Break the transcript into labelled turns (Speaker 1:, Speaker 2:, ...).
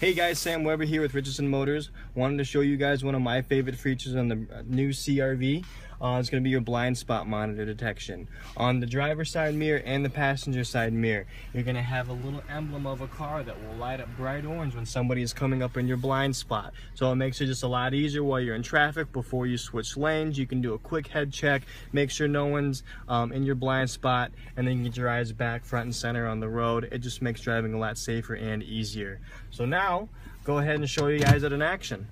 Speaker 1: Hey guys, Sam Weber here with Richardson Motors. Wanted to show you guys one of my favorite features on the new CRV. Uh, it's going to be your blind spot monitor detection. On the driver's side mirror and the passenger side mirror, you're going to have a little emblem of a car that will light up bright orange when somebody is coming up in your blind spot. So it makes it just a lot easier while you're in traffic before you switch lanes. You can do a quick head check, make sure no one's um, in your blind spot, and then you get your eyes back front and center on the road. It just makes driving a lot safer and easier. So now, go ahead and show you guys it in action.